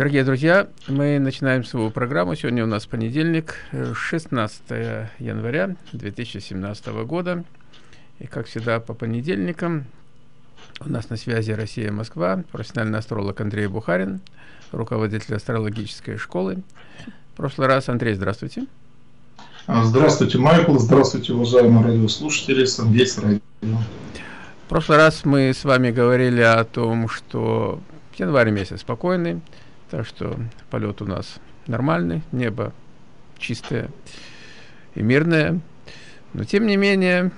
Дорогие друзья, мы начинаем свою программу. Сегодня у нас понедельник, 16 января 2017 года. И, как всегда, по понедельникам у нас на связи Россия-Москва, профессиональный астролог Андрей Бухарин, руководитель астрологической школы. В прошлый раз, Андрей, здравствуйте. Здравствуйте, Майкл. Здравствуйте, уважаемые радиослушатели. Сандейс Радио. В прошлый раз мы с вами говорили о том, что январь месяц спокойный, так что полет у нас нормальный, небо чистое и мирное. Но тем не менее,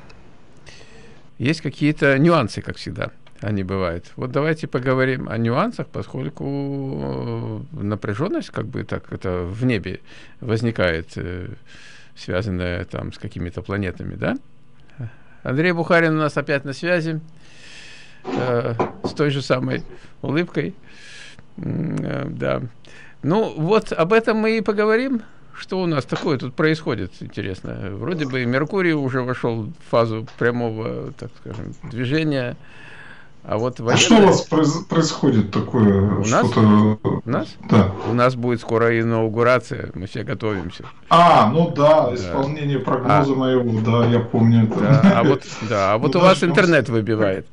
есть какие-то нюансы, как всегда, они бывают. Вот давайте поговорим о нюансах, поскольку напряженность, как бы так, это в небе возникает э, связанная там с какими-то планетами, да? Андрей Бухарин у нас опять на связи э, с той же самой улыбкой. Э, да. Ну, вот об этом мы и поговорим. Что у нас такое тут происходит, интересно? Вроде бы Меркурий уже вошел в фазу прямого, так скажем, движения. А вот военные... А что у вас происходит такое? У нас? У нас? Да. У нас будет скоро инаугурация, мы все готовимся. А, ну да, да. исполнение прогноза а. моего, да, я помню это. Да, а вот, да, а вот ну, у вас интернет выбивает.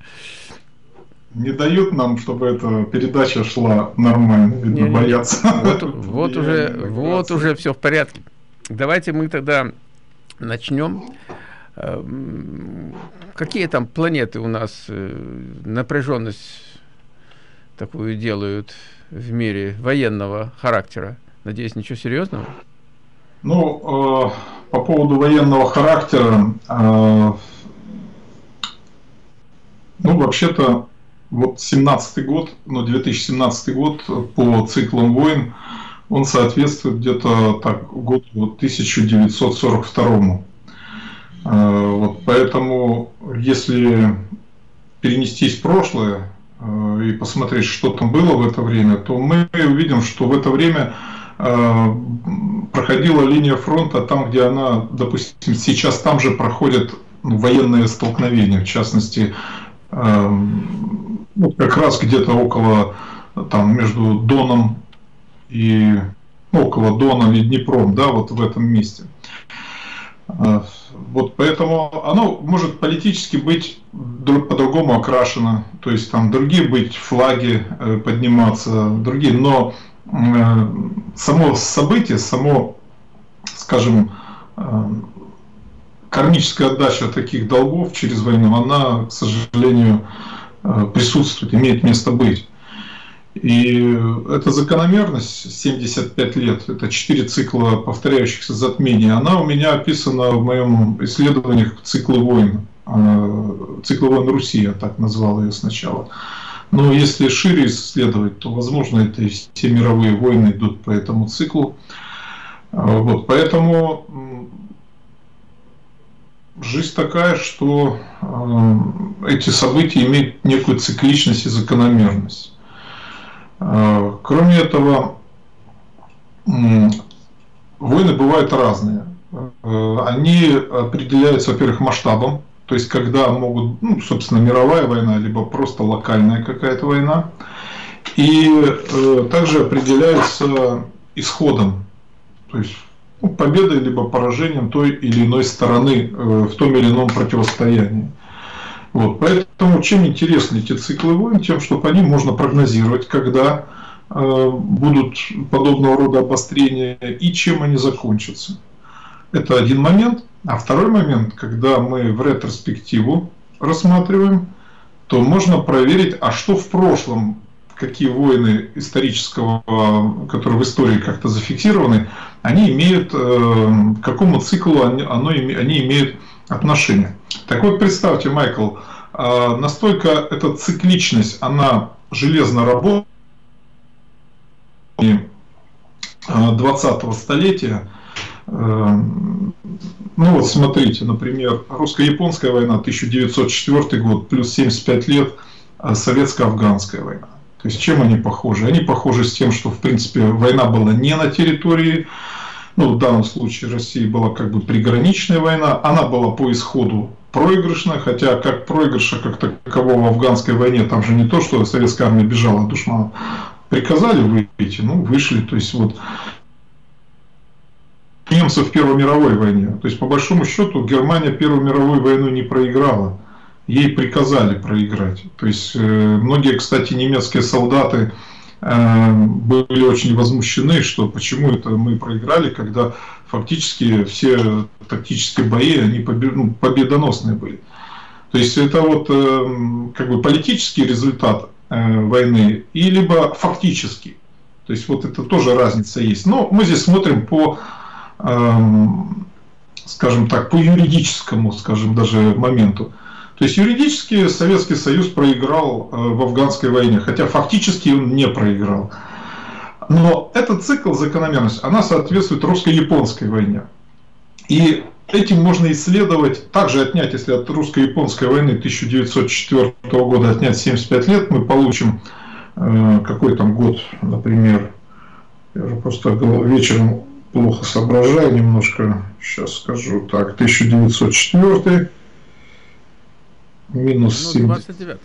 Не дают нам, чтобы эта передача шла нормально, видно, не, боятся. Вот, вот уже, вот уже все в порядке. Давайте мы тогда начнем. Эм, какие там планеты у нас э, напряженность такую делают в мире военного характера? Надеюсь, ничего серьезного? Ну, э, по поводу военного характера, э, ну, вообще-то, вот 17 год, ну, 2017 год по циклам войн, он соответствует где-то так году 1942 Э, вот, поэтому, если перенестись в прошлое э, и посмотреть, что там было в это время, то мы увидим, что в это время э, проходила линия фронта там, где она, допустим, сейчас там же проходят военные столкновения, в частности, ну, как раз где-то около, там, между Доном и ну, около Дона и Днепром, да, вот в этом месте. Вот поэтому оно может политически быть по-другому окрашено, то есть там другие быть флаги э, подниматься, другие, но э, само событие, само, скажем, э, кармическая отдача таких долгов через войну, она, к сожалению, присутствует, имеет место быть. И эта закономерность 75 лет, это 4 цикла повторяющихся затмений, она у меня описана в моем исследовании циклы войн, циклы войн Руси, я так назвал ее сначала. Но если шире исследовать, то, возможно, это и все мировые войны идут по этому циклу. А, вот, поэтому жизнь такая, что а, эти события имеют некую цикличность и закономерность. Э, кроме этого, войны бывают разные. Э, они определяются, во-первых, масштабом, то есть когда могут, ну, собственно, мировая война, либо просто локальная какая-то война. И э, также определяется исходом, то есть победой либо поражением той или иной стороны э, в том или ином противостоянии. Вот, поэтому чем интересны эти циклы войн, тем, что по ним можно прогнозировать, когда э, будут подобного рода обострения и чем они закончатся. Это один момент. А второй момент, когда мы в ретроспективу рассматриваем, то можно проверить, а что в прошлом, какие войны исторического, которые в истории как-то зафиксированы, они имеют, э, к какому циклу они, они имеют отношения. Так вот, представьте, Майкл, а, настолько эта цикличность, она железно работает 20-го столетия. Э, ну вот смотрите, например, русско-японская война 1904 год плюс 75 лет, советско-афганская война. То есть чем они похожи? Они похожи с тем, что в принципе война была не на территории ну, в данном случае России была как бы приграничная война, она была по исходу проигрышная, хотя как проигрыша как такового в афганской войне, там же не то, что советская армия бежала от душмана, приказали выйти, ну, вышли. То есть вот немцев в Первой мировой войне. То есть, по большому счету, Германия Первую мировую войну не проиграла. Ей приказали проиграть. То есть, э, многие, кстати, немецкие солдаты э, были очень возмущены, что почему это мы проиграли, когда фактически все тактические бои, они ну, победоносные были. То есть это вот э, как бы политический результат войны и либо фактический. То есть вот это тоже разница есть. Но мы здесь смотрим по Эм, скажем так, по юридическому, скажем, даже моменту. То есть юридически Советский Союз проиграл э, в афганской войне, хотя фактически он не проиграл. Но этот цикл, закономерность, она соответствует русско-японской войне. И этим можно исследовать, также отнять, если от русско-японской войны 1904 года отнять 75 лет, мы получим э, какой там год, например, я уже просто вечером плохо соображаю немножко, сейчас скажу так, 1904 минус 7. Ну, 29.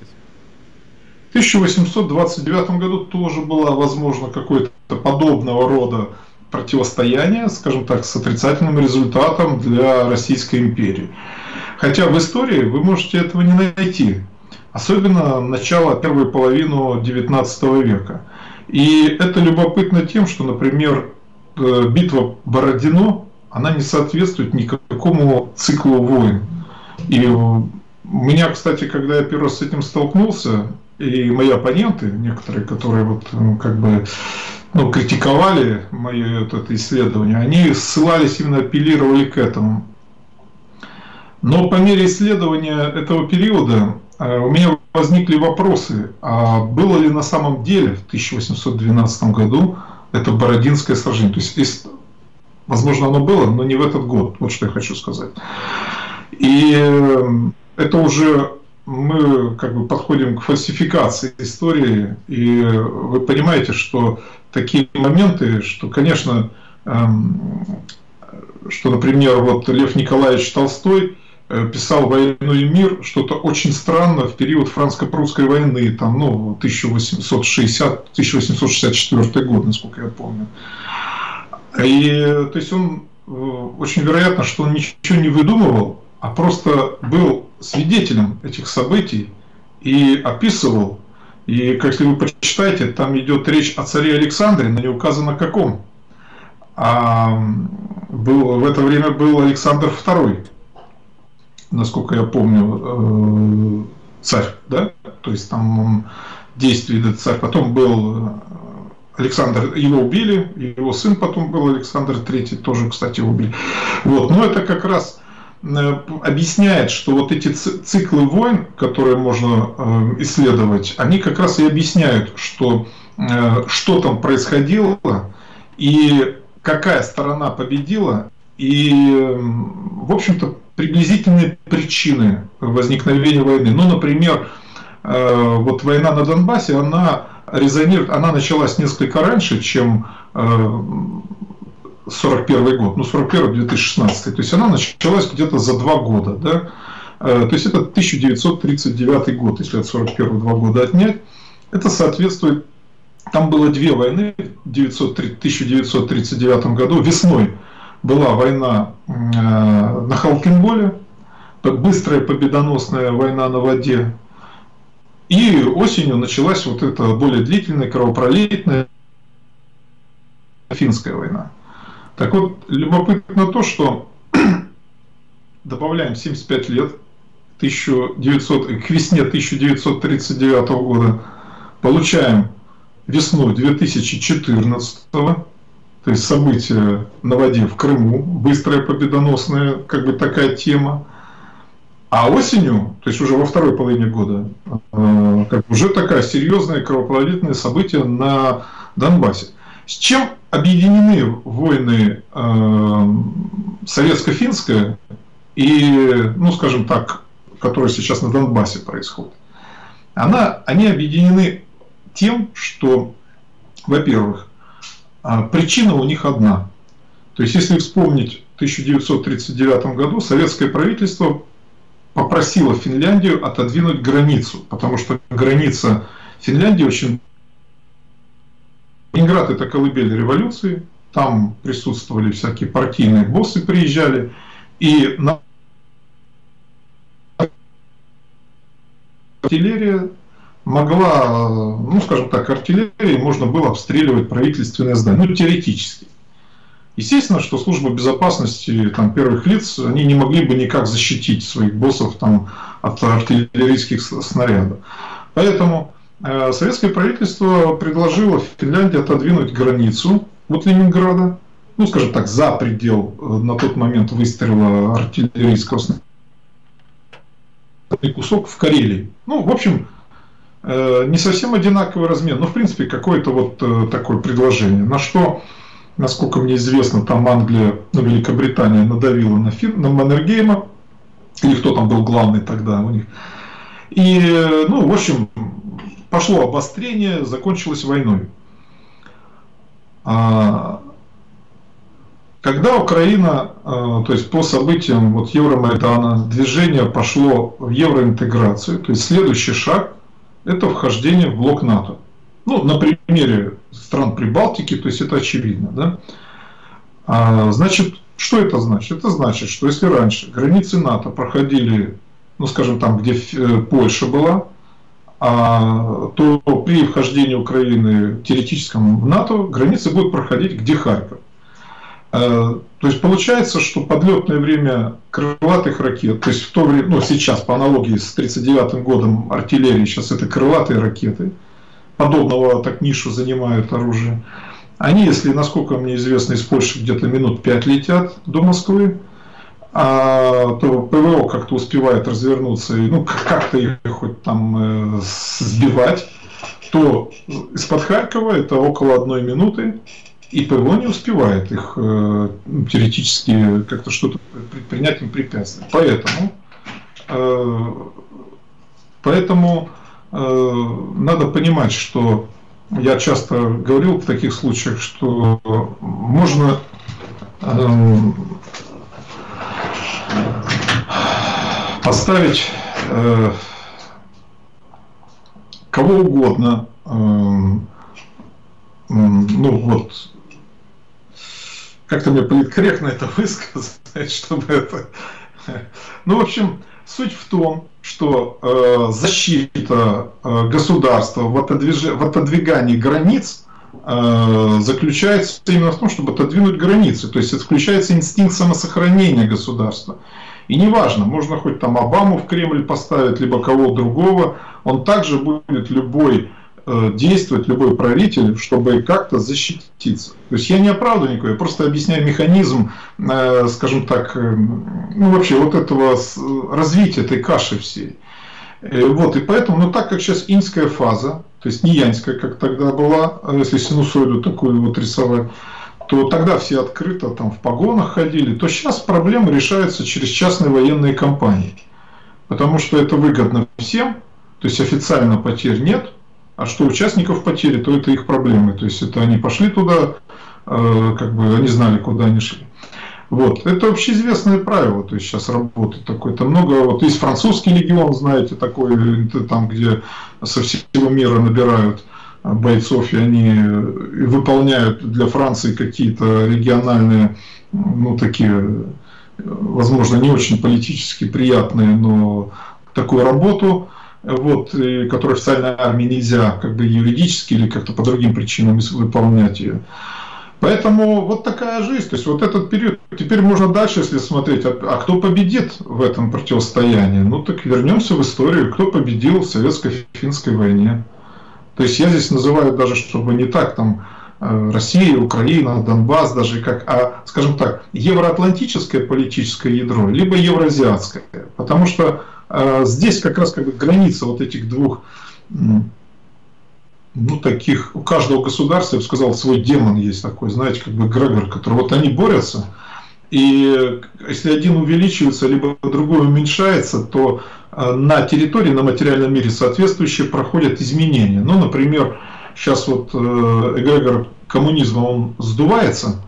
В 1829 году тоже было возможно какое-то подобного рода противостояние, скажем так, с отрицательным результатом для Российской империи. Хотя в истории вы можете этого не найти. Особенно начало, первую половину XIX века. И это любопытно тем, что, например, Э, битва Бородино, она не соответствует никакому циклу войн. И меня, кстати, когда я первый раз с этим столкнулся, и мои оппоненты, некоторые, которые вот как бы ну, критиковали мое это, это исследование, они ссылались именно, апеллировали к этому. Но по мере исследования этого периода э, у меня возникли вопросы, а было ли на самом деле в 1812 году это Бородинское сражение. То есть, возможно, оно было, но не в этот год. Вот что я хочу сказать. И эм, это уже мы как бы подходим к фальсификации истории, и вы понимаете, что такие моменты, что, конечно, эм, что, например, вот Лев Николаевич Толстой Э, писал «Войну и мир», что-то очень странно в период франко-прусской войны, там, ну, 1860-1864 год, насколько я помню. И, то есть он, э, очень вероятно, что он ничего не выдумывал, а просто был свидетелем этих событий и описывал. И, как если вы почитаете, там идет речь о царе Александре, но не указано каком. А был, в это время был Александр II насколько я помню, э, царь, да, то есть там он действует царь, потом был э, Александр, его убили, его сын потом был Александр III, тоже, кстати, убили. Вот, но это как раз объясняет, что вот эти циклы войн, которые можно исследовать, они как раз и объясняют, что что там происходило и какая сторона победила, и, в общем-то, приблизительные причины возникновения войны. Ну, например, э, вот война на Донбассе, она резонирует, она началась несколько раньше, чем 41 э, год, ну 41-2016, то есть она началась где-то за два года, да, э, то есть это 1939 год, если от 41 два года отнять, это соответствует, там было две войны в 1939 году, весной была война э, на Халкинболе, быстрая победоносная война на воде. И осенью началась вот эта более длительная, кровопролитная финская война. Так вот, любопытно то, что добавляем 75 лет 1900, к весне 1939 года, получаем весну 2014 то есть события на воде в Крыму, быстрая победоносная, как бы такая тема. А осенью, то есть уже во второй половине года, э, как уже такая серьезное кровопролитное событие на Донбассе. С чем объединены войны э, советско-финская и, ну, скажем так, которые сейчас на Донбассе происходят? Она, они объединены тем, что, во-первых, а причина у них одна. То есть, если вспомнить, в 1939 году советское правительство попросило Финляндию отодвинуть границу, потому что граница Финляндии очень Ленинград это колыбель революции, там присутствовали всякие партийные боссы, приезжали, и на артиллерия могла, ну, скажем так, артиллерией можно было обстреливать правительственные здания, ну, теоретически. Естественно, что служба безопасности там, первых лиц, они не могли бы никак защитить своих боссов там, от артиллерийских снарядов. Поэтому советское правительство предложило Финляндии отодвинуть границу от Ленинграда, ну, скажем так, за предел э, на тот момент выстрела артиллерийского кусок в Карелии. Ну, в общем, э, не совсем одинаковый размер, но в принципе какое-то вот э, такое предложение. На что, насколько мне известно, там Англия, ну, Великобритания надавила на, Фин, на Маннергейма, или кто там был главный тогда у них. И, ну, в общем, пошло обострение, закончилось войной. А, когда Украина, э, то есть по событиям вот Евромайдана, движение пошло в евроинтеграцию, то есть следующий шаг – это вхождение в блок НАТО. Ну, на примере стран Прибалтики, то есть это очевидно. Да? А, значит, что это значит? Это значит, что если раньше границы НАТО проходили, ну, скажем, там, где э, Польша была, а, то при вхождении Украины теоретическом в НАТО границы будут проходить где Харьков. Э, то есть получается, что подлетное время крылатых ракет, то есть в то время, ну сейчас по аналогии с 1939 годом артиллерии, сейчас это крылатые ракеты, подобного так нишу занимают оружие. Они, если, насколько мне известно, из Польши где-то минут 5 летят до Москвы, а, то ПВО как-то успевает развернуться и ну, как-то их хоть там э, сбивать, то из-под Харькова это около одной минуты, и ПВО не успевает их э, теоретически как-то что-то предпринять им препятствия. Поэтому, э, поэтому э, надо понимать, что я часто говорил в таких случаях, что можно э, поставить э, кого угодно, э, ну вот как-то мне политкорректно это высказать, чтобы это... Ну, в общем, суть в том, что э, защита э, государства в, отодвиж... в отодвигании границ заключается именно в том, чтобы отодвинуть границы. То есть это включается инстинкт самосохранения государства. И неважно, можно хоть там Обаму в Кремль поставить, либо кого другого, он также будет любой Э, действовать любой правитель, чтобы как-то защититься. То есть я не оправдываю никого, я просто объясняю механизм, э, скажем так, э, ну вообще вот этого развития этой каши всей. Вот, и поэтому, ну так как сейчас инская фаза, то есть не янская, как тогда была, а если синусоиду такую вот рисовать, то тогда все открыто там в погонах ходили, то сейчас проблемы решаются через частные военные компании. Потому что это выгодно всем, то есть официально потерь нет, а что участников потери, то это их проблемы. То есть это они пошли туда, э, как бы они знали, куда они шли. Вот. Это общеизвестное правило, то есть сейчас работает такое-то много. Вот есть французский легион, знаете, такой, там, где со всего мира набирают бойцов, и они выполняют для Франции какие-то региональные, ну, такие, возможно, не очень политически приятные, но такую работу вот, которую официальной армии нельзя как бы юридически или как-то по другим причинам выполнять ее. Поэтому вот такая жизнь. То есть вот этот период. Теперь можно дальше, если смотреть, а, а кто победит в этом противостоянии? Ну так вернемся в историю. Кто победил в советско-финской войне? То есть я здесь называю даже, чтобы не так там э, Россия, Украина, Донбасс, даже как, а, скажем так, евроатлантическое политическое ядро, либо евроазиатское. Потому что а здесь как раз как бы граница вот этих двух ну, таких, у каждого государства, я бы сказал, свой демон есть такой, знаете, как бы Грегор, который вот они борются, и если один увеличивается, либо другой уменьшается, то а, на территории, на материальном мире соответствующие проходят изменения. Ну, например, сейчас вот э, эгрегор коммунизма, он сдувается,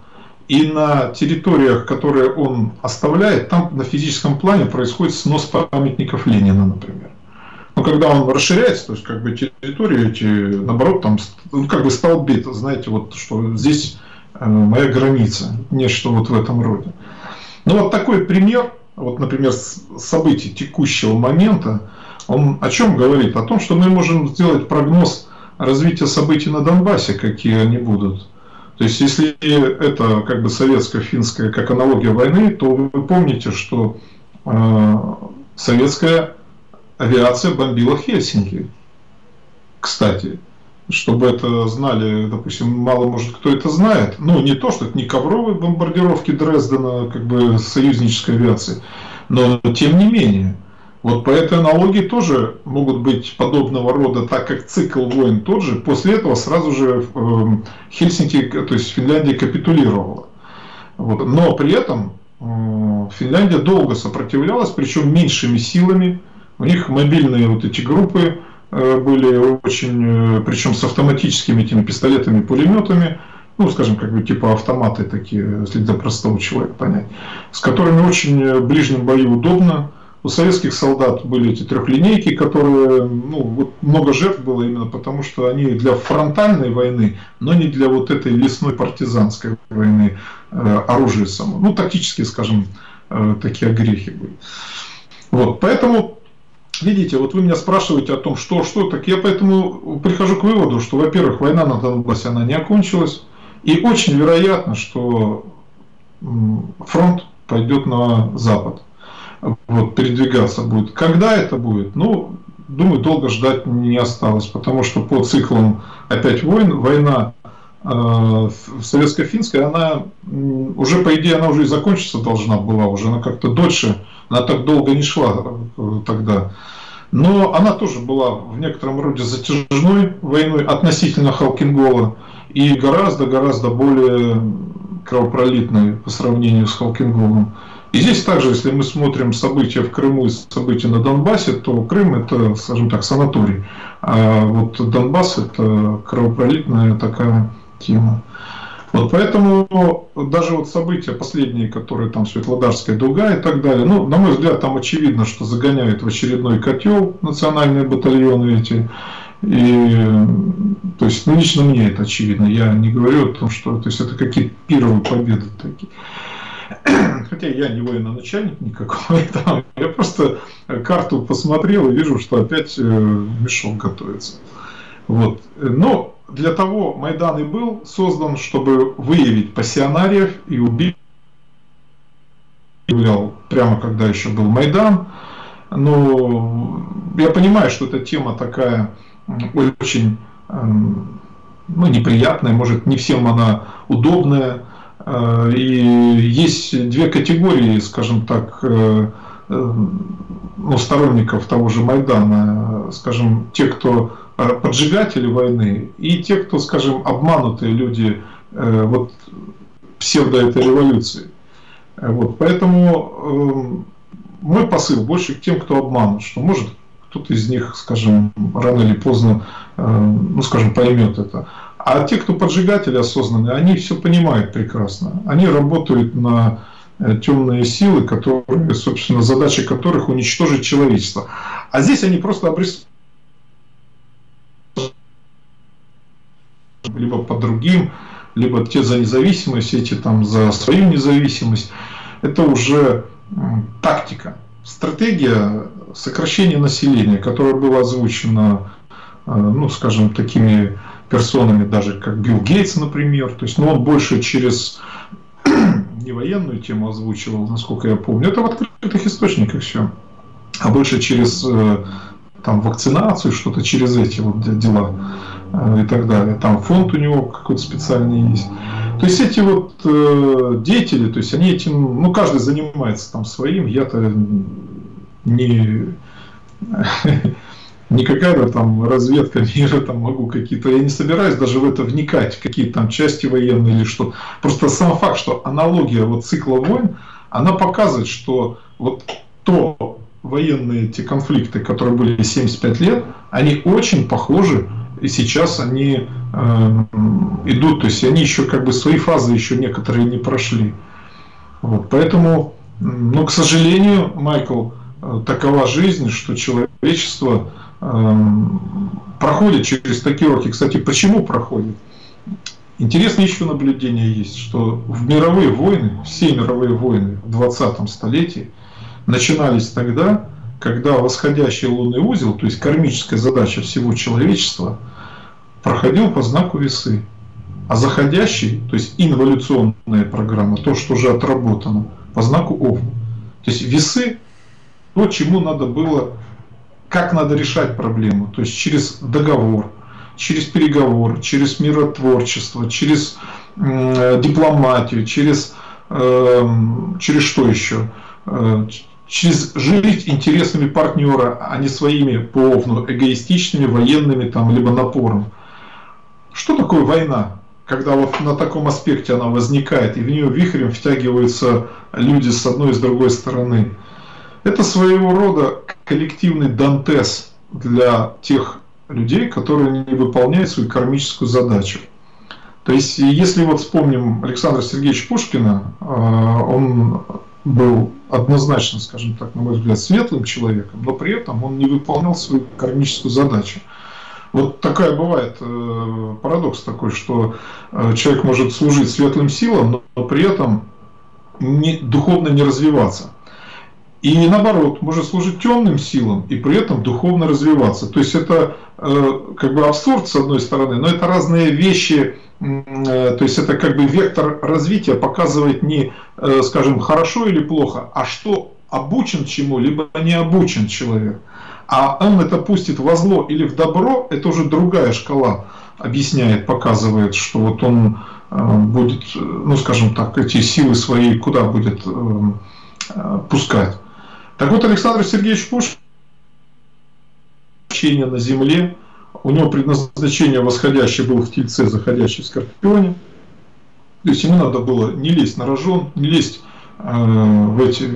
и на территориях, которые он оставляет, там на физическом плане происходит снос памятников Ленина, например. Но когда он расширяется, то есть как бы территории эти, наоборот, там ну, как бы столбит, знаете, вот что здесь э, моя граница, нечто вот в этом роде. Ну вот такой пример, вот, например, событий текущего момента, он о чем говорит? О том, что мы можем сделать прогноз развития событий на Донбассе, какие они будут. То есть, если это как бы советско-финская как аналогия войны, то вы помните, что э, советская авиация бомбила Хельсинки. Кстати, чтобы это знали, допустим, мало может кто это знает. Ну, не то, что это не ковровые бомбардировки Дрездена, как бы союзнической авиации, но тем не менее. Вот по этой аналогии тоже могут быть подобного рода, так как цикл войн тот же, после этого сразу же э, Хельсинки, то есть Финляндия капитулировала. Вот. Но при этом э, Финляндия долго сопротивлялась, причем меньшими силами. У них мобильные вот эти группы э, были очень, причем с автоматическими этими пистолетами, пулеметами, ну, скажем, как бы типа автоматы такие, если для простого человека понять, с которыми очень в ближнем бою удобно у советских солдат были эти трехлинейки, которые, ну, вот много жертв было именно потому, что они для фронтальной войны, но не для вот этой лесной партизанской войны э, оружие само. Ну, тактические, скажем, э, такие огрехи были. Вот, поэтому Видите, вот вы меня спрашиваете о том, что, что, так я поэтому прихожу к выводу, что, во-первых, война на Донбассе, она не окончилась, и очень вероятно, что фронт пойдет на запад вот, передвигаться будет. Когда это будет? Ну, думаю, долго ждать не осталось, потому что по циклам опять войн, война э, советско-финская, она уже, по идее, она уже и закончиться должна была, уже она как-то дольше, она так долго не шла э, тогда. Но она тоже была в некотором роде затяжной войной относительно Халкингола и гораздо-гораздо более кровопролитной по сравнению с Халкинголом. И здесь также, если мы смотрим события в Крыму и события на Донбассе, то Крым это, скажем так, санаторий. А вот Донбасс это кровопролитная такая тема. Вот поэтому даже вот события последние, которые там Светлодарская дуга и так далее, ну, на мой взгляд, там очевидно, что загоняют в очередной котел национальные батальоны эти. И, то есть, ну, лично мне это очевидно. Я не говорю о том, что то есть, это какие-то первые победы такие. хотя я не военный начальник никакой, там, я просто карту посмотрел и вижу, что опять э, мешок готовится. Вот. Но для того Майдан и был создан, чтобы выявить пассионариев и убить являл прямо когда еще был Майдан. Но я понимаю, что эта тема такая очень эм, ну, неприятная, может не всем она удобная. Э, и есть две категории, скажем так, э, э, ну, сторонников того же Майдана, скажем, те, кто поджигатели войны, и те, кто, скажем, обманутые люди вот, псевдо этой революции. Вот, поэтому мой посыл больше к тем, кто обманут, что может кто-то из них, скажем, рано или поздно, ну, скажем, поймет это. А те, кто поджигатели осознанные, они все понимают прекрасно. Они работают на э, темные силы, которые, собственно, задача которых уничтожить человечество. А здесь они просто обрисовывают либо по другим, либо те за независимость, эти там за свою независимость. Это уже тактика, стратегия сокращения населения, которая была озвучена, э, ну, скажем, такими персонами, даже как Билл Гейтс, например. То есть, ну, он больше через не военную тему озвучивал, насколько я помню. Это в открытых источниках все. А больше через э, там, вакцинацию, что-то через эти вот дела и так далее. Там фонд у него какой-то специальный есть. То есть эти вот э, деятели, то есть они этим, ну каждый занимается там своим, я-то не не какая-то там разведка мира, там могу какие-то, я не собираюсь даже в это вникать, какие там части военные или что. Просто сам факт, что аналогия вот цикла войн, она показывает, что вот то военные эти конфликты, которые были 75 лет, они очень похожи, и сейчас они э, идут, то есть они еще как бы свои фазы еще некоторые не прошли. Вот, поэтому, ну, к сожалению, Майкл, э, такова жизнь, что человечество эм, проходит через такие уроки. Кстати, почему проходит? Интересное еще наблюдение есть, что в мировые войны, все мировые войны в 20 столетии начинались тогда, когда восходящий лунный узел, то есть кармическая задача всего человечества, проходил по знаку весы. А заходящий, то есть инволюционная программа, то, что уже отработано, по знаку Овна. То есть весы, то, чему надо было, как надо решать проблему. То есть через договор, через переговор, через миротворчество, через э, дипломатию, через, э, через что еще? Э, через жить интересами партнера, а не своими по эгоистичными, военными там, либо напором. Что такое война? когда вот на таком аспекте она возникает, и в нее вихрем втягиваются люди с одной и с другой стороны. Это своего рода коллективный дантес для тех людей, которые не выполняют свою кармическую задачу. То есть, если вот вспомним Александра Сергеевича Пушкина, э, он был однозначно, скажем так, на мой взгляд, светлым человеком, но при этом он не выполнял свою кармическую задачу. Вот такая бывает э, парадокс такой, что э, человек может служить светлым силам, но при этом не, духовно не развиваться. И наоборот, может служить темным силам и при этом духовно развиваться. То есть это э, как бы абсурд с одной стороны, но это разные вещи, то есть это как бы вектор развития показывает не, скажем, хорошо или плохо, а что обучен чему, либо не обучен человек. А он это пустит во зло или в добро, это уже другая шкала объясняет, показывает, что вот он э, будет, ну скажем так, эти силы свои куда будет э, э, пускать. Так вот, Александр Сергеевич Пушкин на земле, у него предназначение восходящее было в Тельце, заходящее в Скорпионе. То есть ему надо было не лезть на рожон, не лезть в эти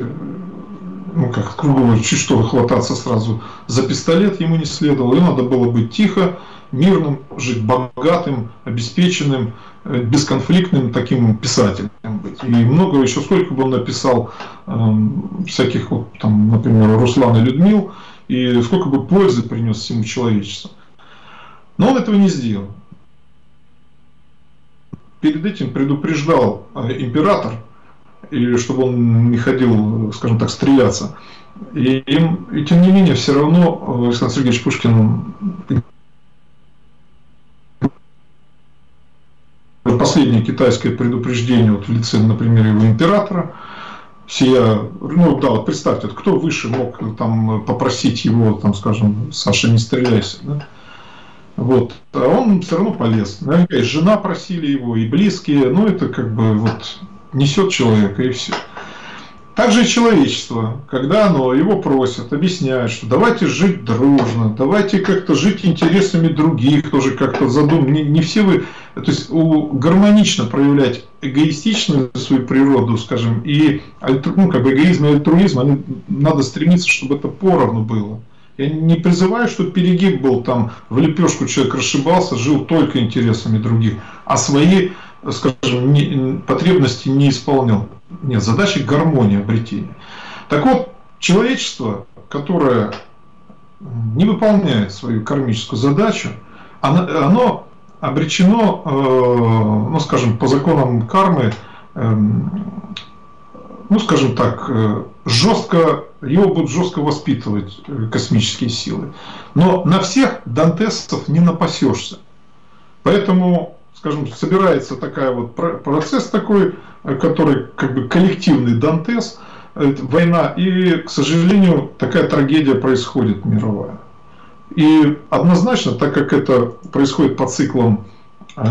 ну как, грубо чуть что хвататься сразу за пистолет ему не следовало. И надо было быть тихо, мирным, жить богатым, обеспеченным, э, бесконфликтным таким писателем быть. И много еще, сколько бы он написал э, всяких, вот, там, например, Руслан и Людмил, и сколько бы пользы принес всему человечеству. Но он этого не сделал. Перед этим предупреждал э, император, и чтобы он не ходил, скажем так, стреляться. И, им, и тем не менее, все равно Александр Сергеевич Пушкин последнее китайское предупреждение вот в лице, например, его императора, сия, ну да, вот представьте, кто выше мог там попросить его, там, скажем, Саша, не стреляйся, да? Вот, а он все равно полез. Наверняка и жена просили его, и близкие, ну это как бы вот несет человека и все. Также и человечество, когда оно его просит, объясняет, что давайте жить дружно, давайте как-то жить интересами других, тоже как-то задум. Не, не все вы, то есть у, гармонично проявлять эгоистичную свою природу, скажем, и ну, как бы эгоизм и альтруизм, они, надо стремиться, чтобы это поровну было. Я не призываю, чтобы перегиб был там, в лепешку человек расшибался, жил только интересами других, а свои скажем, не, потребности не исполнял. Нет, задача гармонии обретения. Так вот, человечество, которое не выполняет свою кармическую задачу, оно, оно обречено, э, ну, скажем, по законам кармы, э, ну, скажем так, э, жестко, его будут жестко воспитывать э, космические силы. Но на всех дантесов не напасешься. Поэтому скажем, собирается такая вот процесс такой, э, который как бы коллективный Дантес, война, и, к сожалению, такая трагедия происходит мировая. И однозначно, так как это происходит по циклам э,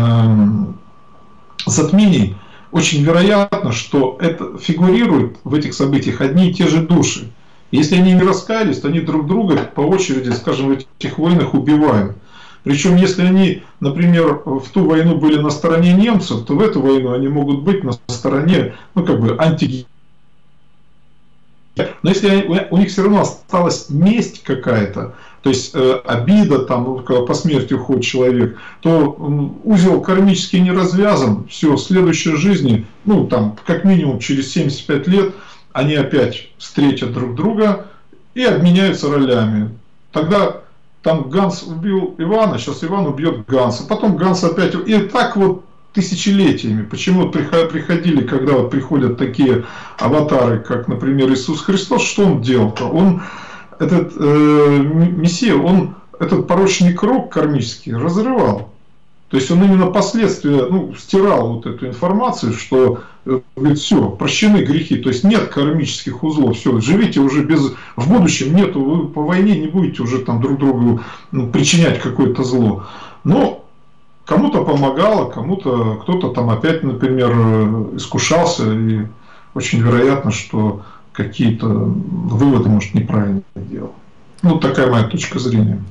затмений, очень вероятно, что это фигурирует в этих событиях одни и те же души. Если они не раскаялись, то они друг друга по очереди, скажем, в этих войнах убивают. Причем, если они, например, в ту войну были на стороне немцев, то в эту войну они могут быть на стороне, ну, как бы, анти но если у них все равно осталась месть какая-то, то есть э, обида, там, ну, когда по смерти уходит человек, то э, узел кармически не развязан, все, следующей жизни, ну, там, как минимум через 75 лет, они опять встретят друг друга и обменяются ролями. Тогда там Ганс убил Ивана, сейчас Иван убьет Ганса, потом Ганс опять... И так вот тысячелетиями. Почему приходили, когда вот приходят такие аватары, как, например, Иисус Христос, что он делал-то? Он, этот э, Мессия, он этот порочный круг кармический разрывал. То есть он именно последствия, ну, стирал вот эту информацию, что э, говорит, все, прощены грехи, то есть нет кармических узлов, все, живите уже без, в будущем нету, вы по войне не будете уже там друг другу ну, причинять какое-то зло. Но кому-то помогало, кому-то, кто-то там опять, например, искушался, и очень вероятно, что какие-то выводы, может, неправильно делал. Ну, такая моя точка зрения.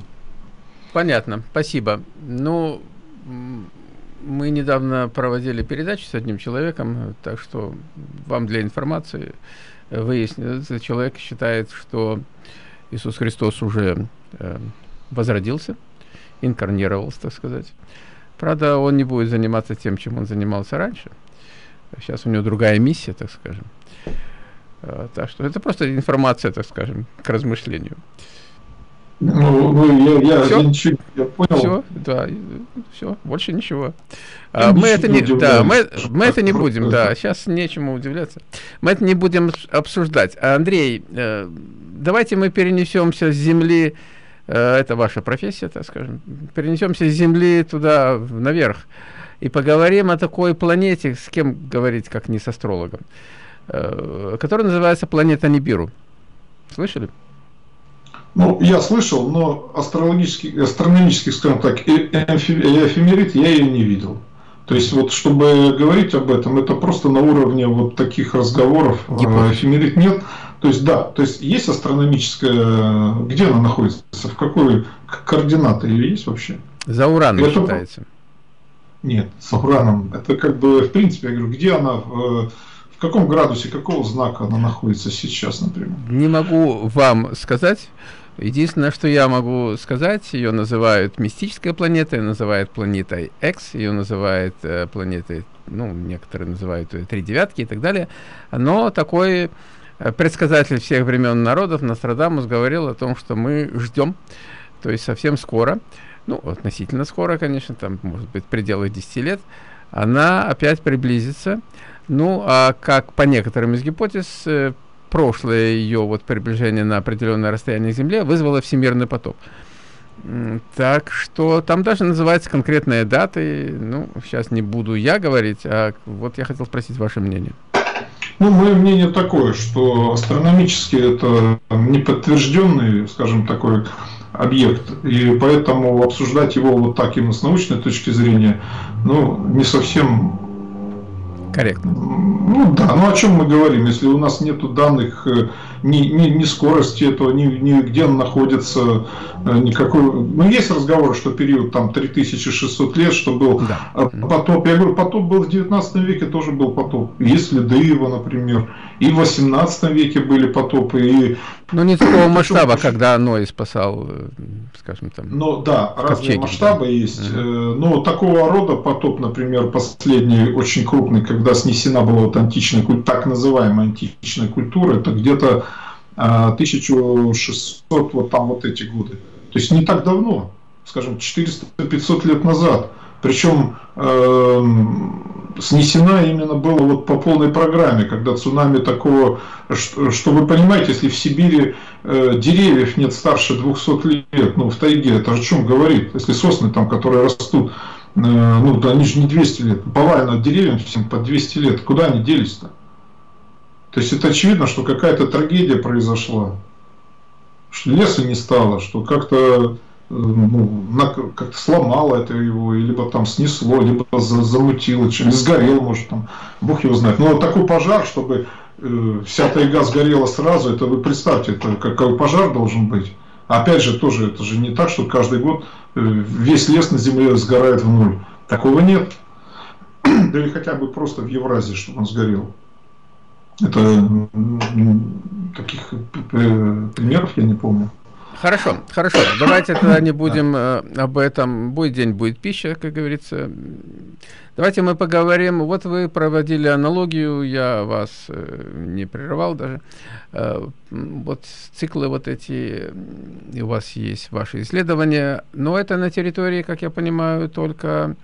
Понятно, спасибо. Ну, мы недавно проводили передачу с одним человеком, так что вам для информации выяснилось, человек считает, что Иисус Христос уже э, возродился, инкарнировался, так сказать. Правда, он не будет заниматься тем, чем он занимался раньше. Сейчас у него другая миссия, так скажем. Э, так что это просто информация, так скажем, к размышлению. Ну, ну я, я, все? я ничего я понял. Все, да, все, больше ничего. А, мы это не, да, мы, мы это не будем, да, сейчас нечему удивляться. Мы это не будем обсуждать. А, Андрей, э, давайте мы перенесемся с Земли, э, это ваша профессия, так скажем, перенесемся с Земли туда, наверх, и поговорим о такой планете, с кем говорить, как не с астрологом, э, которая называется планета Нибиру. Слышали? Ну, я слышал, но астрологических, астрономических, скажем так, эфемерит я ее не видел. То есть, вот, чтобы говорить об этом, это просто на уровне вот таких разговоров. А, эфемерит нет. То есть, да, то есть, есть астрономическая, где она находится, в какой координаты ее есть вообще? За Ураном это... считается. Нет, за Ураном. Это как бы, в принципе, я говорю, где она в каком градусе, какого знака она находится сейчас, например? Не могу вам сказать. Единственное, что я могу сказать, ее называют мистической планетой, называют планетой X, ее называют э, планетой, ну, некоторые называют ее три девятки и так далее. Но такой э, предсказатель всех времен народов Нострадамус говорил о том, что мы ждем, то есть совсем скоро, ну, относительно скоро, конечно, там, может быть, в пределах 10 лет, она опять приблизится. Ну, а как по некоторым из гипотез, э, прошлое ее вот приближение на определенное расстояние к Земле вызвало всемирный потоп. Так что там даже называется конкретные даты. Ну, сейчас не буду я говорить, а вот я хотел спросить ваше мнение. Ну, мое мнение такое, что астрономически это неподтвержденный, скажем, такой объект, и поэтому обсуждать его вот так именно с научной точки зрения, ну, не совсем Корректно. Ну да, ну о чем мы говорим, если у нас нет данных э, ни, ни, ни скорости этого, ни, ни где он находится, э, никакой... Ну есть разговоры, что период там 3600 лет, что был да. Э, потоп. Я говорю, потоп был в 19 веке, тоже был потоп. Есть следы его, например. И в 18 веке были потопы. И... Ну не такого масштаба, когда Ной спасал скажем там. Ну да, разные масштабы да. есть. Угу. Но такого рода потоп, например, последний очень крупный, когда снесена была вот античная, так называемая античная культура, это где-то 1600, а, вот там вот эти годы. То есть не так давно, скажем, 400-500 лет назад. Причем э, снесена именно было вот по полной программе, когда цунами такого, что, что вы понимаете, если в Сибири э, деревьев нет старше 200 лет, ну в тайге, это о чем говорит? Если сосны там, которые растут, э, ну они же не 200 лет, повально деревьям всем по 200 лет, куда они делись-то? То есть это очевидно, что какая-то трагедия произошла, что леса не стало, что как-то ну, как-то сломало это его, либо там снесло, либо замутило, чем сгорел, может там, бог его знает. Но вот такой пожар, чтобы э, вся тайга сгорела сразу, это вы представьте, это какой пожар должен быть. Опять же, тоже, это же не так, что каждый год э, весь лес на земле сгорает в ноль. Такого нет. Да или хотя бы просто в Евразии, чтобы он сгорел. Это таких э, примеров я не помню. Хорошо, хорошо. Давайте тогда не будем э, об этом. Будет день, будет пища, как говорится. Давайте мы поговорим. Вот вы проводили аналогию, я вас э, не прерывал даже. Э, вот циклы вот эти, у вас есть ваши исследования, но это на территории, как я понимаю, только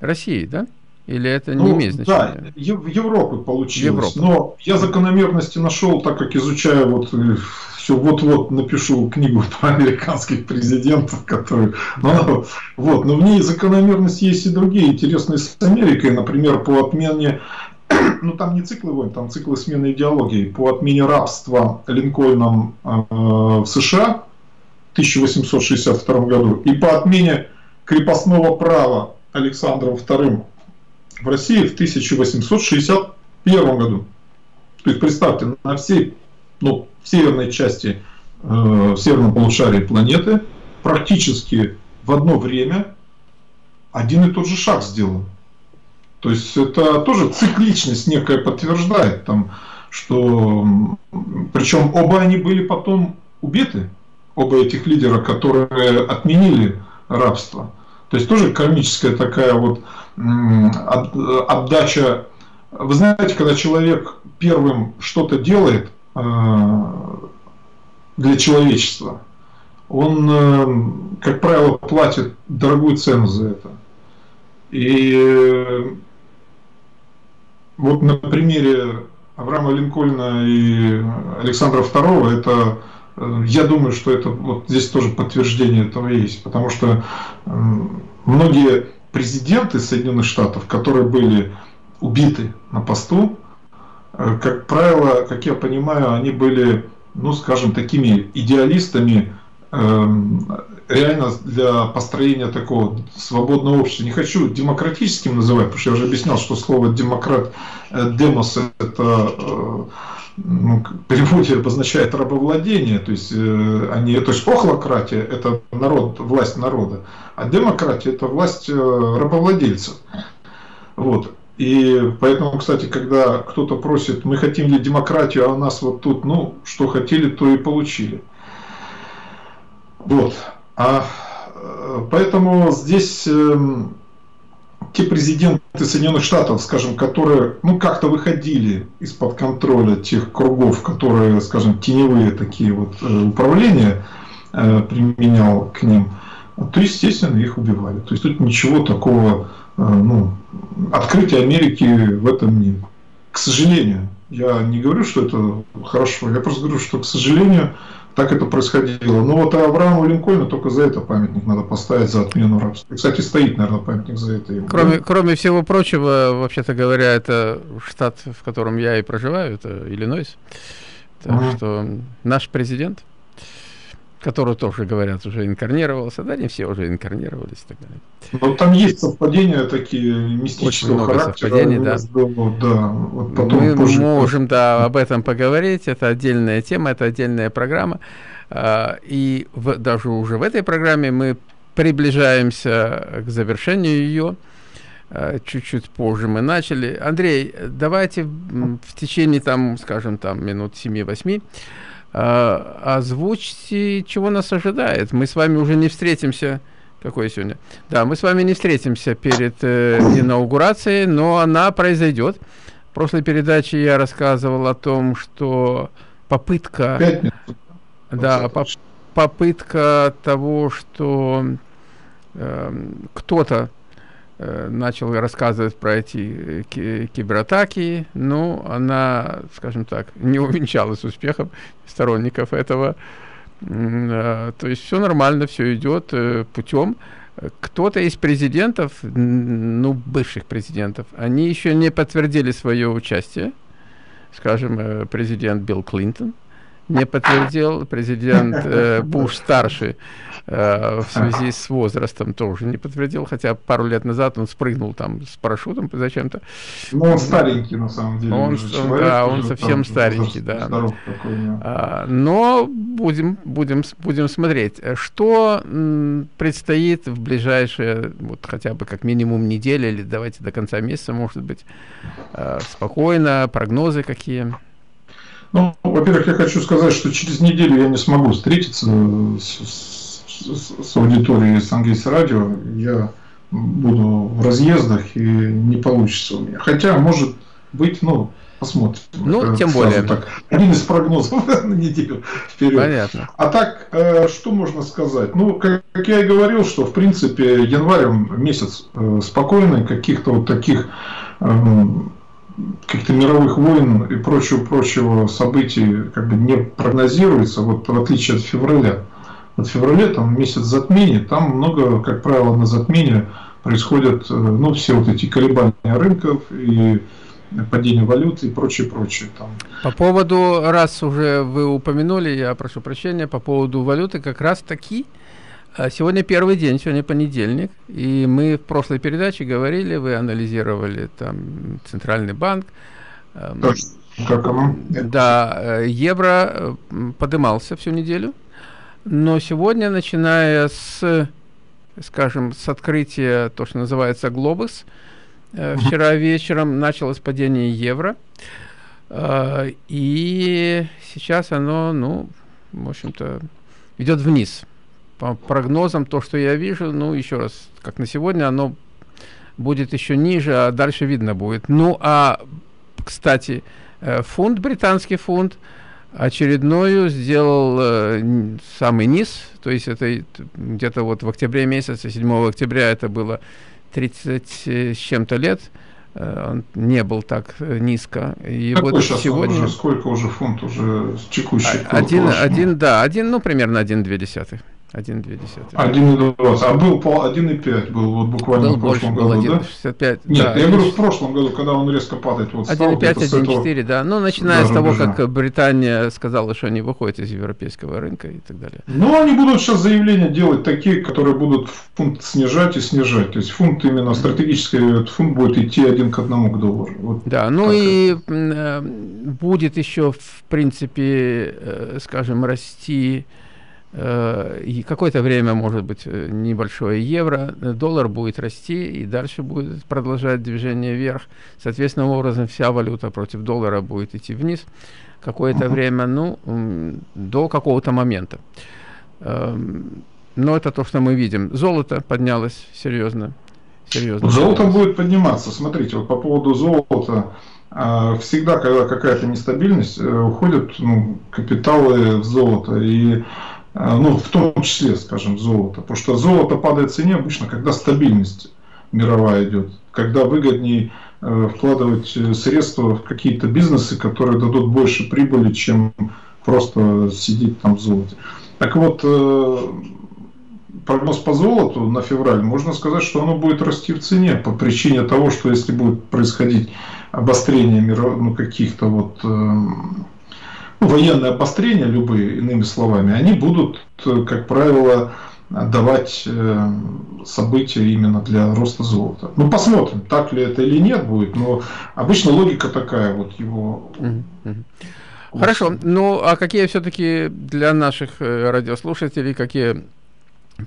России, да? Или это не ну, имеет значения? Да, в Европы получилось. Европа. Но я закономерности нашел, так как изучаю вот все, вот-вот напишу книгу про американских президентов, которые... Ну, вот, но в ней закономерность есть и другие интересные с Америкой, например, по отмене ну там не циклы войн, там циклы смены идеологии, по отмене рабства Линкольном э, в США в 1862 году и по отмене крепостного права Александром II в России в 1861 году. То есть представьте, на всей, ну, в северной части, э, в северном полушарии планеты практически в одно время один и тот же шаг сделан. То есть это тоже цикличность некая подтверждает, там, что причем оба они были потом убиты, оба этих лидера, которые отменили рабство. То есть тоже кармическая такая вот отдача. Вы знаете, когда человек первым что-то делает э, для человечества, он, э, как правило, платит дорогую цену за это. И э, вот на примере Авраама Линкольна и Александра II это я думаю, что это вот здесь тоже подтверждение этого есть, потому что многие президенты Соединенных Штатов, которые были убиты на посту, э, как правило, как я понимаю, они были, ну, скажем, такими идеалистами эм, реально для построения такого свободного общества. Не хочу демократическим называть, потому что я уже объяснял, что слово демократ, э, демос это э, ну, обозначает рабовладение, то есть э, они, то есть охлократия это народ, власть народа, а демократия это власть э, рабовладельцев. Вот. И поэтому, кстати, когда кто-то просит, мы хотим ли демократию, а у нас вот тут, ну, что хотели, то и получили. Вот. А э, поэтому здесь эм, те президенты Соединенных Штатов, скажем, которые ну, как-то выходили из-под контроля тех кругов, которые, скажем, теневые такие вот э, управления э, применял к ним, то, естественно, их убивали. То есть тут ничего такого, э, ну, открытия Америки в этом нет. К сожалению, я не говорю, что это хорошо, я просто говорю, что, к сожалению, так это происходило. Но вот Аврааму Линкольну только за это памятник надо поставить, за отмену рабства. Кстати, стоит, наверное, памятник за это. Кроме, да? кроме всего прочего, вообще-то говоря, это штат, в котором я и проживаю, это Иллинойс. Так mm-hmm. что наш президент который тоже, говорят, уже инкарнировался. Да, не все уже инкарнировались и так далее. Но там есть совпадения такие мистического Очень много характера. совпадений, да. да вот потом Мы позже... можем, да, об этом поговорить. Это отдельная тема, это отдельная программа. А, и в, даже уже в этой программе мы приближаемся к завершению ее. А, чуть-чуть позже мы начали. Андрей, давайте в течение, там, скажем, там, минут 7-8 а, озвучьте, чего нас ожидает. Мы с вами уже не встретимся. Какой сегодня? Да, мы с вами не встретимся перед э, инаугурацией, но она произойдет. В прошлой передаче я рассказывал о том, что попытка... Да, по попытка того, что э, кто-то начал рассказывать про эти э, кибератаки, но она, скажем так, не увенчалась успехом сторонников этого. Э, то есть все нормально, все идет путем. Кто-то из президентов, ну, бывших президентов, они еще не подтвердили свое участие. Скажем, президент Билл Клинтон не подтвердил, президент э, Буш старший Э, в связи с возрастом тоже не подтвердил, хотя пару лет назад он спрыгнул там с парашютом зачем-то. Ну, он старенький, на самом деле. Он, человек, да, он совсем старенький, да. Такой, да. А, но будем, будем, будем смотреть, что м, предстоит в ближайшие, вот хотя бы как минимум недели или давайте до конца месяца, может быть, а, спокойно, прогнозы какие. Ну, во-первых, я хочу сказать, что через неделю я не смогу встретиться с, с, с аудиторией Сангейс радио. Я буду в разъездах и не получится у меня. Хотя, может быть, ну, посмотрим. Ну, тем более. Так, один из прогнозов на неделю вперед. Понятно. А так, э, что можно сказать? Ну, как, я и говорил, что, в принципе, январь месяц э, спокойный, каких-то вот таких эм, каких-то мировых войн и прочего-прочего событий как бы не прогнозируется, вот в отличие от февраля. Вот в феврале там месяц затмений, там много, как правило, на затмении происходят, э, ну, все вот эти колебания рынков и падение валюты и прочее, прочее. Там. По поводу, раз уже вы упомянули, я прошу прощения, по поводу валюты как раз таки, сегодня первый день, сегодня понедельник, и мы в прошлой передаче говорили, вы анализировали там Центральный банк. Эм, Точно. Как оно? Да, э, евро э, подымался всю неделю, но сегодня, начиная с, скажем, с открытия, то, что называется Глобус, э, вчера вечером началось падение евро, и сейчас оно, ну, в общем-то, идет вниз по прогнозам, то, что я вижу, ну, еще раз, как на сегодня, оно будет еще ниже, а дальше видно будет. Ну, а, кстати, э, фунт, британский фунт, очередную сделал э, самый низ, то есть это где-то вот в октябре месяце, 7 октября это было 30 с чем-то лет, э, он не был так э, низко. И Какой вот сегодня... Уже, сколько уже фунт уже текущий? Один, один, да, один, ну, примерно 1,2. 1,2. 1,20. А был по 1,5 был вот буквально был в прошлом больше, году, был 1, да? 65, Нет, да, я говорю в прошлом году, когда он резко падает. Вот 1,5, 1,4, да. Ну, начиная с того, рубежа. как Британия сказала, что они выходят из европейского рынка и так далее. Ну, они будут сейчас заявления делать такие, которые будут фунт снижать и снижать. То есть фунт именно стратегический фунт будет идти один к одному к доллару. Вот да, ну и это. будет еще, в принципе, э, скажем, расти Э, и какое-то время, может быть, э, небольшое евро, э, доллар будет расти и дальше будет продолжать движение вверх. Соответственно, образом вся валюта против доллара будет идти вниз какое-то время, ну, до какого-то момента. Эм, но это то, что мы видим. Золото поднялось серьезно. серьезно Золото поднялось. будет подниматься. Смотрите, вот по поводу золота. А, всегда, когда какая-то нестабильность, уходят ну, капиталы в золото. И ну, в том числе, скажем, золото. Потому что золото падает в цене обычно, когда стабильность мировая идет, когда выгоднее э, вкладывать э, средства в какие-то бизнесы, которые дадут больше прибыли, чем просто сидеть там в золоте. Так вот, э, прогноз по золоту на февраль, можно сказать, что оно будет расти в цене по причине того, что если будет происходить обострение ну, каких-то вот ну, военные обострения, любые, иными словами, они будут, как правило, давать э, события именно для роста золота. Ну, посмотрим, так ли это или нет будет, но обычно логика такая вот его. Хорошо, ну а какие все-таки для наших э, радиослушателей, какие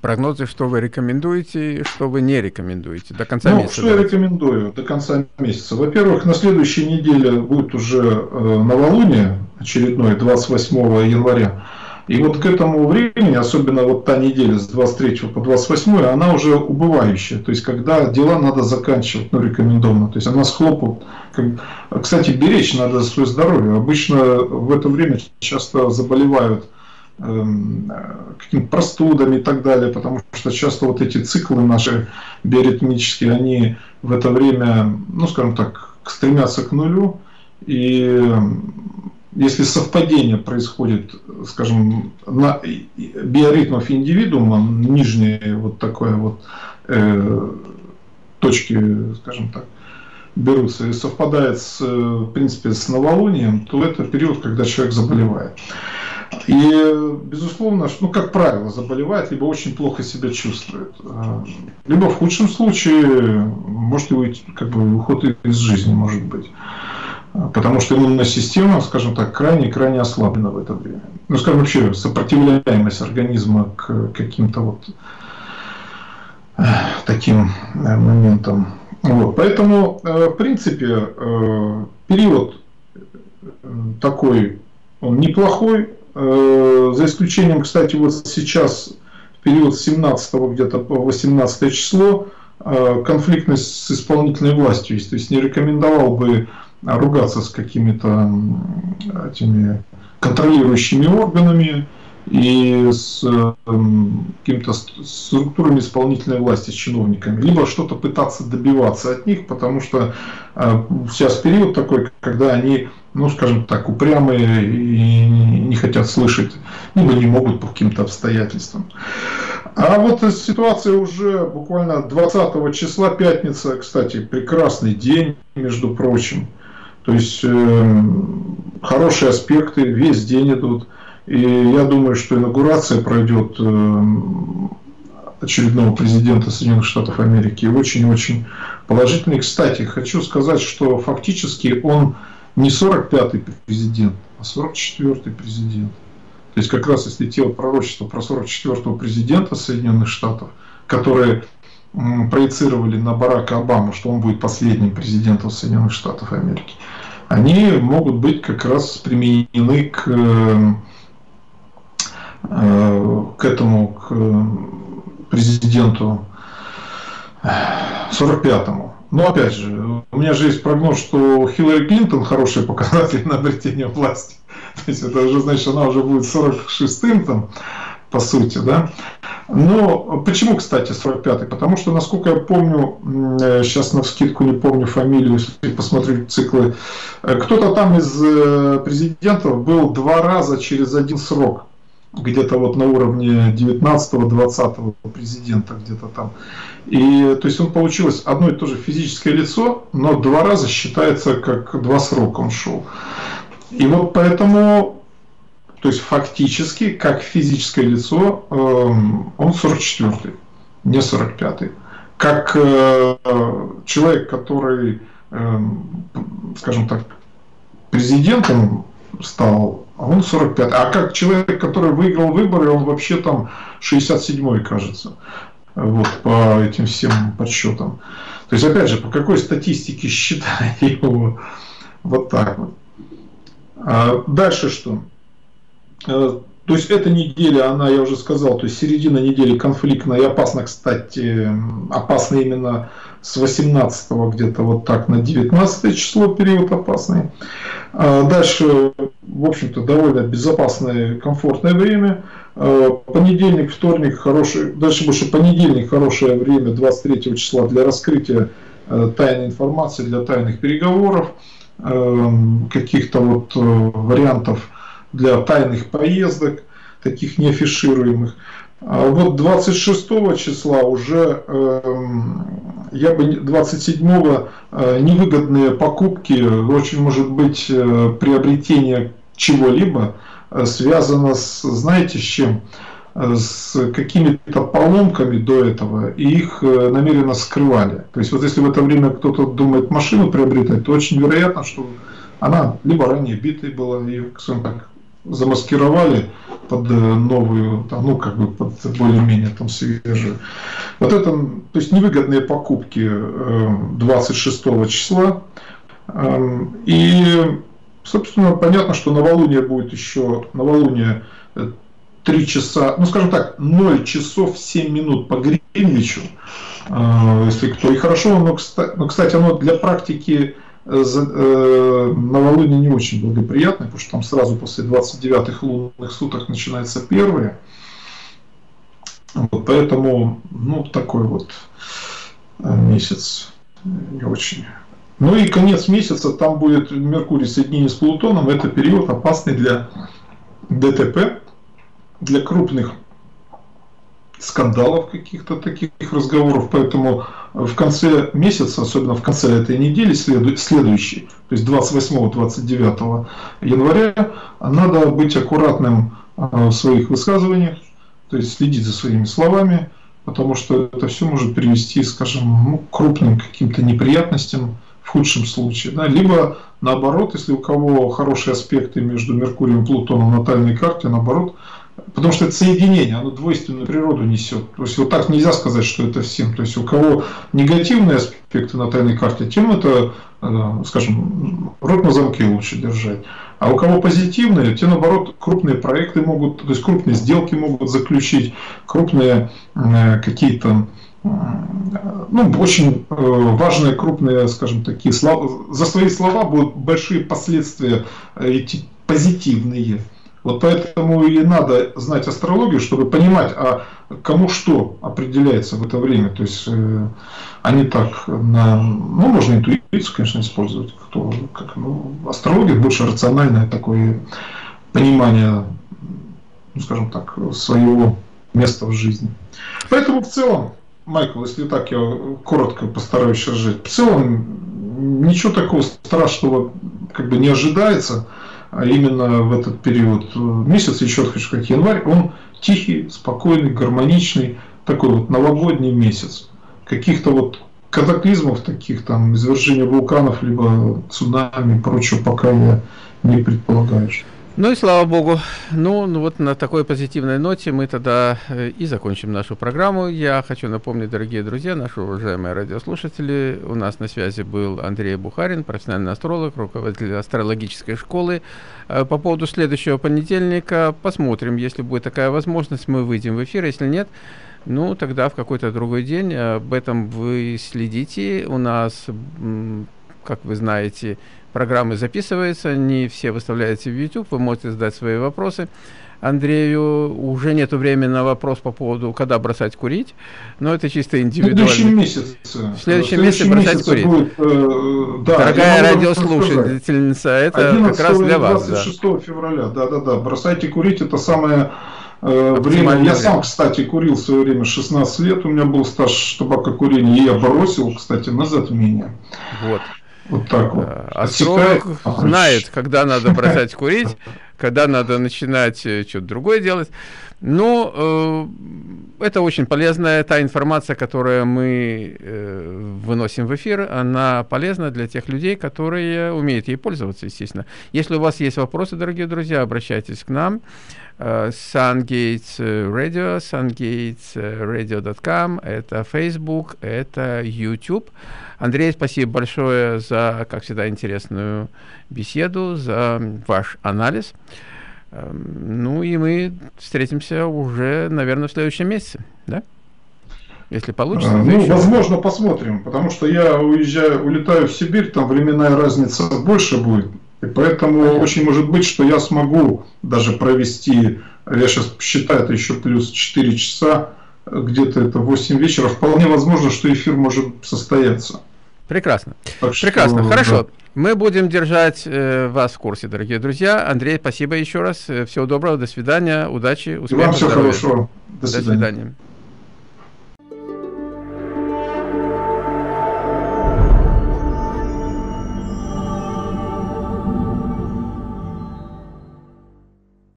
прогнозы, что вы рекомендуете, что вы не рекомендуете до конца ну, месяца? Что давайте. я рекомендую до конца месяца? Во-первых, на следующей неделе будет уже э, новолуние очередное, 28 января. И вот к этому времени, особенно вот та неделя с 23 по 28, она уже убывающая. То есть, когда дела надо заканчивать, ну, рекомендовано. То есть, она схлопывает. Кстати, беречь надо свое здоровье. Обычно в это время часто заболевают Эм, какими-то простудами и так далее, потому что часто вот эти циклы наши биоритмические, они в это время, ну, скажем так, стремятся к нулю, и если совпадение происходит, скажем, на биоритмов индивидуума, нижние вот такое вот э, точки, скажем так, берутся и совпадает с, в принципе, с новолунием, то это период, когда человек заболевает. И, безусловно, ну, как правило, заболевает, либо очень плохо себя чувствует. А, либо в худшем случае может уйти, как бы уход из жизни может быть. Потому что иммунная система, скажем так, крайне-крайне ослаблена в это время. Ну, скажем, вообще сопротивляемость организма к каким-то вот э, таким э, моментам. Вот. Поэтому, э, в принципе, период такой он неплохой, э, за исключением, кстати, вот сейчас в период с 17 где-то по 18 число э, конфликтность с исполнительной властью есть, то есть не рекомендовал бы ругаться с какими-то этими контролирующими органами, и с э, какими-то структурами исполнительной власти, с чиновниками, либо что-то пытаться добиваться от них, потому что э, сейчас период такой, когда они, ну, скажем так, упрямые и не хотят слышать, либо не могут по каким-то обстоятельствам. А вот ситуация уже буквально 20 числа, пятница, кстати, прекрасный день, между прочим. То есть э, хорошие аспекты весь день идут. И я думаю, что инаугурация пройдет э, очередного президента Соединенных Штатов Америки очень-очень положительный. Кстати, хочу сказать, что фактически он не 45-й президент, а 44-й президент. То есть как раз если те вот пророчества про 44-го президента Соединенных Штатов, которые проецировали на Барака Обаму, что он будет последним президентом Соединенных Штатов Америки, они могут быть как раз применены к Э, к этому, к президенту 45-му. Но опять же, у меня же есть прогноз, что Хиллари Клинтон хороший показатель на обретение власти. То есть это уже значит, она уже будет 46-м там, по сути, да. Но почему, кстати, 45-й? Потому что, насколько я помню, сейчас на вскидку не помню фамилию, если посмотреть циклы, э, кто-то там из э, президентов был два раза через один срок где-то вот на уровне 19-20 президента где-то там. И то есть он получилось одно и то же физическое лицо, но два раза считается как два срока он шел. И вот поэтому, то есть фактически, как физическое лицо, эм, он 44-й, не 45-й. Как э, человек, который, эм, скажем так, президентом стал а он 45. А как человек, который выиграл выборы, он вообще там 67-й, кажется. Вот, по этим всем подсчетам. То есть, опять же, по какой статистике считать его вот так вот. А дальше что? А, то есть эта неделя, она, я уже сказал, то есть середина недели конфликтная и опасна, кстати, опасна именно с 18 где-то вот так на 19 число период опасный. А дальше, в общем-то, довольно безопасное, комфортное время. А, понедельник, вторник, хороший, дальше больше понедельник, хорошее время, 23 числа для раскрытия э, тайной информации, для тайных переговоров, э, каких-то вот э, вариантов для тайных поездок, таких неафишируемых. А вот 26 числа уже, эм, я бы 27 э, невыгодные покупки, очень может быть э, приобретение чего-либо э, связано с, знаете, с чем? с какими-то поломками до этого, и их намеренно скрывали. То есть вот если в это время кто-то думает машину приобретать, то очень вероятно, что она либо ранее битой была, и, скажем так, замаскировали под э, новую, ну как бы под более-менее там свежую. Вот это, то есть невыгодные покупки 26 э, числа. Эм, и, собственно, понятно, что новолуние будет еще, новолуние 3 э, часа, ну скажем так, 0 часов 7 минут по Гринвичу, если кто. И хорошо, но, кстати, оно для практики Э, новолуние не очень благоприятное, потому что там сразу после 29-х лунных суток начинается первое. Вот, поэтому, ну, такой вот э, месяц не очень. Ну и конец месяца, там будет Меркурий соединение с Плутоном, это период опасный для ДТП, для крупных скандалов каких-то таких разговоров, поэтому в конце месяца, особенно в конце этой недели следу, следующей, то есть 28-29 января, надо быть аккуратным а, в своих высказываниях, то есть следить за своими словами, потому что это все может привести, скажем, ну, к крупным каким-то неприятностям в худшем случае. Да? Либо наоборот, если у кого хорошие аспекты между Меркурием и Плутоном в натальной карте, наоборот, Потому что это соединение, оно двойственную природу несет. То есть вот так нельзя сказать, что это всем. То есть у кого негативные аспекты на тайной карте, тем это, э, скажем, рот на замке лучше держать. А у кого позитивные, те наоборот крупные проекты могут, то есть крупные сделки могут заключить, крупные э, какие-то ну, очень э, важные, крупные, скажем, такие слова, за свои слова будут большие последствия идти позитивные. Вот поэтому и надо знать астрологию, чтобы понимать, а кому что определяется в это время. То есть э, они так на, ну можно интуицию, конечно, использовать. Кто, как, ну, астрология больше рациональное такое понимание, ну, скажем так, своего места в жизни. Поэтому в целом, Майкл, если так я коротко постараюсь сейчас жить, в целом ничего такого страшного как бы не ожидается а именно в этот период месяца, еще хочу сказать, январь, он тихий, спокойный, гармоничный, такой вот новогодний месяц. Каких-то вот катаклизмов таких, там, извержения вулканов, либо цунами и прочего, пока я не предполагаешь. Ну и слава богу. Ну, ну вот на такой позитивной ноте мы тогда э, и закончим нашу программу. Я хочу напомнить, дорогие друзья, наши уважаемые радиослушатели, у нас на связи был Андрей Бухарин, профессиональный астролог, руководитель астрологической школы. Э, по поводу следующего понедельника посмотрим, если будет такая возможность, мы выйдем в эфир, если нет, ну, тогда в какой-то другой день. Об этом вы следите. У нас, как вы знаете, программы записываются, не все выставляются в YouTube, вы можете задать свои вопросы. Андрею уже нет времени на вопрос по поводу, когда бросать курить, но это чисто индивидуально. В следующем месяце. В следующем месяце бросать курить. Будет, э, да, Дорогая радиослушательница, это как раз для вас. 26 да. февраля, да-да-да, бросайте курить, это самое э, время. Я сам, кстати, курил в свое время 16 лет, у меня был стаж табакокурения, и я бросил, кстати, на затмение. Вот. Вот так вот. Астролог знает, когда надо бросать курить, когда надо начинать э, что-то другое делать. Но э, это очень полезная та информация, которую мы э, выносим в эфир, она полезна для тех людей, которые умеют ей пользоваться, естественно. Если у вас есть вопросы, дорогие друзья, обращайтесь к нам. Э, Sungates Radio, sungatesradio.com, это Facebook, это YouTube. Андрей, спасибо большое за, как всегда, интересную беседу, за ваш анализ. Эм, ну и мы встретимся уже, наверное, в следующем месяце, да? Если получится. Ну, еще... возможно, посмотрим, потому что я уезжаю, улетаю в Сибирь, там временная разница больше будет. И поэтому Понятно. очень может быть, что я смогу даже провести, я сейчас считаю, это еще плюс 4 часа, где-то это 8 вечера. Вполне возможно, что эфир может состояться. Прекрасно. Так Прекрасно. Что, Хорошо. Да. Мы будем держать э, вас в курсе, дорогие друзья. Андрей, спасибо еще раз. Всего доброго, до свидания, удачи, успехов. Вам всего хорошего. До свидания. До свидания.